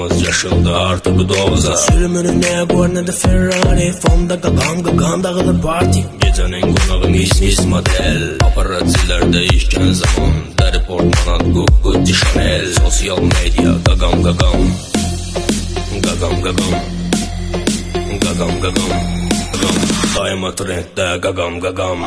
Kırmızı yaşıldı artık doza. Sürümünü neye görnedi Ferrari. Fonda gagam gagam dağılır parti. Gecenin konağı mis mis model. Paparazziler değişken zaman. Deri portmanat Gucci Chanel. Sosyal medya gagam gagam. Gagam gagam. Gagam gagam. Gagam. Daima trendde gagam gagam.